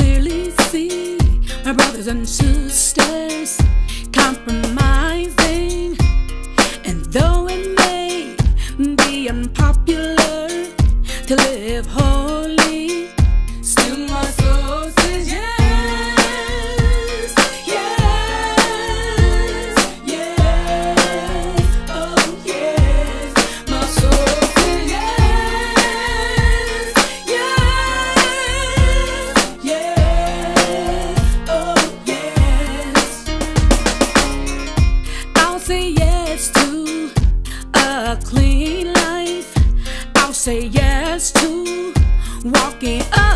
clearly see my brothers and sisters compromising. And though it may be unpopular. Say yes to walking upright.